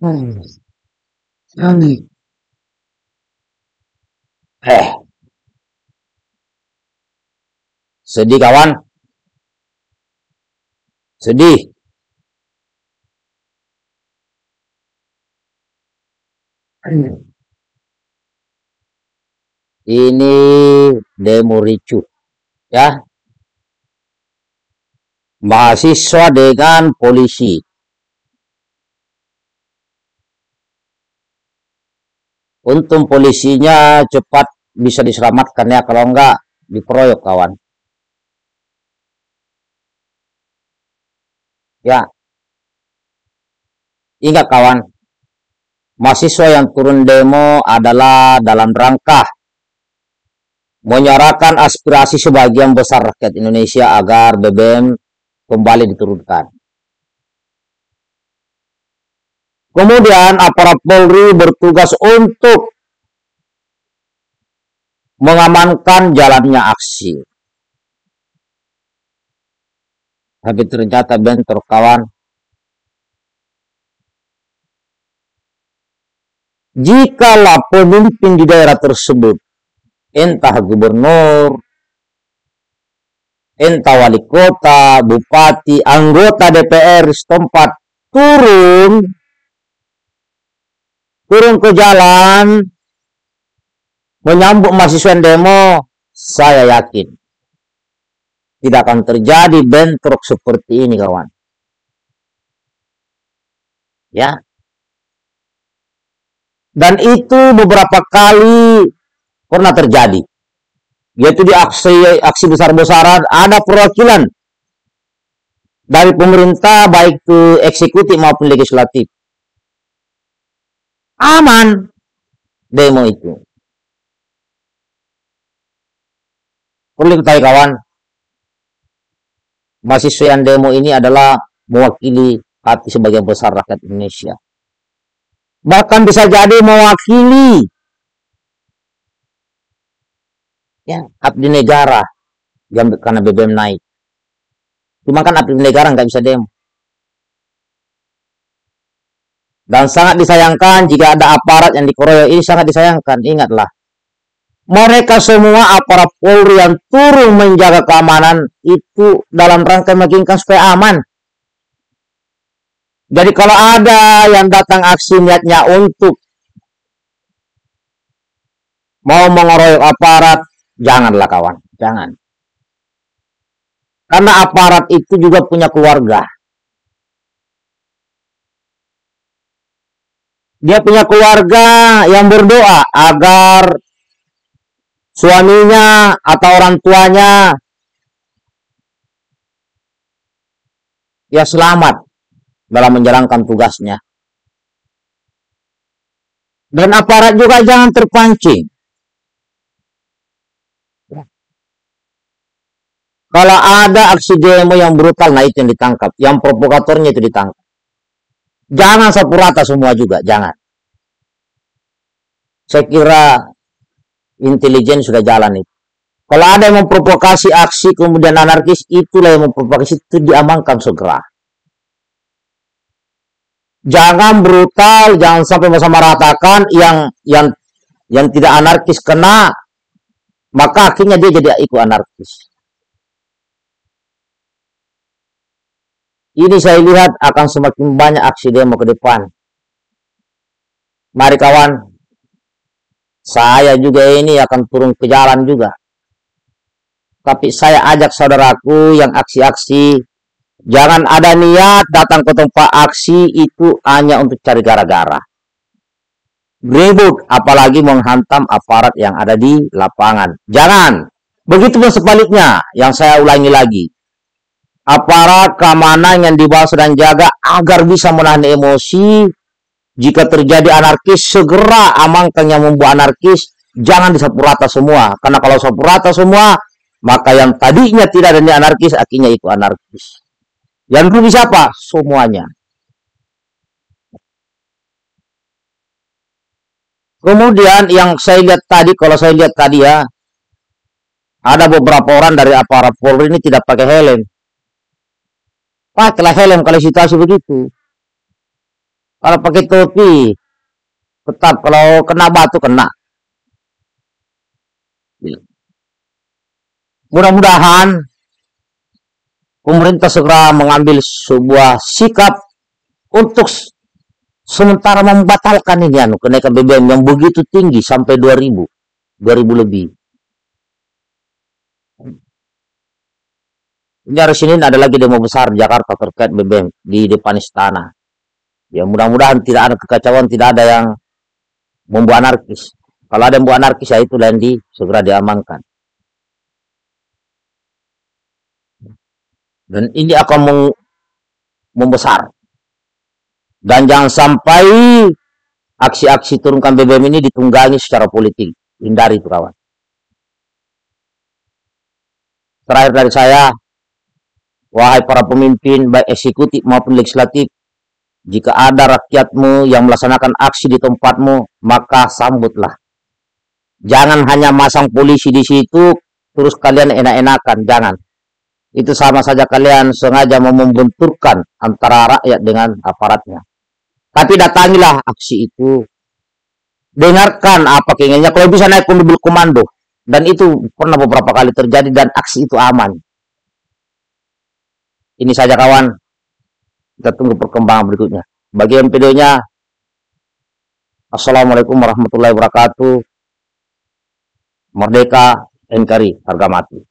Hmm. Hmm. Eh. Sedih kawan. Sedih. Ini demo ricu. Ya. Mahasiswa dengan polisi. Untung polisinya cepat bisa diselamatkan ya, kalau enggak dikeroyok kawan. Ya. Ingat kawan, mahasiswa yang turun demo adalah dalam rangka menyuarakan aspirasi sebagian besar rakyat Indonesia agar BBM kembali diturunkan. Kemudian aparat Polri bertugas untuk mengamankan jalannya aksi. Tapi ternyata bentrok kawan. Jikalau pemimpin di daerah tersebut, entah gubernur, entah wali kota, bupati, anggota DPR setempat turun turun ke jalan menyambut mahasiswa demo, saya yakin tidak akan terjadi bentrok seperti ini kawan. Ya. Dan itu beberapa kali pernah terjadi. Yaitu di aksi aksi besar-besaran ada perwakilan dari pemerintah baik itu eksekutif maupun legislatif Aman demo itu. Perlu diketahui kawan, mahasiswa yang demo ini adalah mewakili hati sebagian besar rakyat Indonesia. Bahkan bisa jadi mewakili ya abdi negara karena BBM naik. Cuma kan abdi negara nggak bisa demo. Dan sangat disayangkan jika ada aparat yang dikeroyok ini sangat disayangkan. Ingatlah, mereka semua aparat Polri yang turun menjaga keamanan itu dalam rangka meyakinkan supaya aman. Jadi kalau ada yang datang aksi niatnya untuk mau mengeroyok aparat, janganlah kawan, jangan. Karena aparat itu juga punya keluarga. Dia punya keluarga yang berdoa agar suaminya atau orang tuanya ya selamat dalam menjalankan tugasnya. Dan aparat juga jangan terpancing. Kalau ada aksi demo yang brutal, nah itu yang ditangkap. Yang provokatornya itu ditangkap. Jangan sapu rata semua juga, jangan. Saya kira intelijen sudah jalan itu. Kalau ada yang memprovokasi aksi kemudian anarkis, itulah yang memprovokasi itu diamankan segera. Jangan brutal, jangan sampai bersama ratakan yang yang yang tidak anarkis kena, maka akhirnya dia jadi ikut anarkis. Ini saya lihat akan semakin banyak aksi demo ke depan. Mari kawan, saya juga ini akan turun ke jalan juga. Tapi saya ajak saudaraku yang aksi-aksi, jangan ada niat datang ke tempat aksi itu hanya untuk cari gara-gara. Ribut, apalagi menghantam aparat yang ada di lapangan. Jangan. Begitu pun sebaliknya, yang saya ulangi lagi aparat keamanan yang dibawa sedang jaga agar bisa menahan emosi. Jika terjadi anarkis, segera amankan yang membuat anarkis. Jangan disapu rata semua. Karena kalau sapu rata semua, maka yang tadinya tidak ada anarkis, akhirnya ikut anarkis. Yang rugi siapa? Semuanya. Kemudian yang saya lihat tadi, kalau saya lihat tadi ya, ada beberapa orang dari aparat Polri ini tidak pakai helm pakailah helm kalau situasi begitu. Kalau pakai topi, tetap kalau kena batu kena. Mudah-mudahan pemerintah segera mengambil sebuah sikap untuk sementara membatalkan ini anu kenaikan BBM yang begitu tinggi sampai 2000 2000 lebih ini hari Senin ada lagi demo besar di Jakarta terkait BBM di depan istana ya mudah-mudahan tidak ada kekacauan tidak ada yang membuat anarkis kalau ada yang membuat anarkis ya itu Lendi segera diamankan dan ini akan membesar dan jangan sampai aksi-aksi turunkan BBM ini ditunggangi secara politik. Hindari itu kawan. Terakhir dari saya, wahai para pemimpin baik eksekutif maupun legislatif, jika ada rakyatmu yang melaksanakan aksi di tempatmu, maka sambutlah. Jangan hanya masang polisi di situ, terus kalian enak-enakan. Jangan. Itu sama saja kalian sengaja membenturkan antara rakyat dengan aparatnya. Tapi datangilah aksi itu. Dengarkan apa keinginannya. Kalau bisa naik mobil komando. Dan itu pernah beberapa kali terjadi dan aksi itu aman. Ini saja kawan. Kita tunggu perkembangan berikutnya. Bagian videonya. Assalamualaikum warahmatullahi wabarakatuh. Merdeka, NKRI, harga mati.